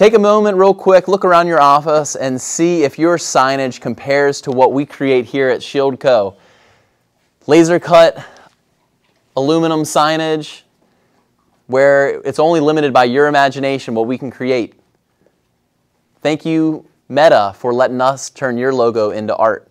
Take a moment, real quick, look around your office and see if your signage compares to what we create here at ShieldCo. Laser cut aluminum signage where it's only limited by your imagination what we can create. Thank you, Meta, for letting us turn your logo into art.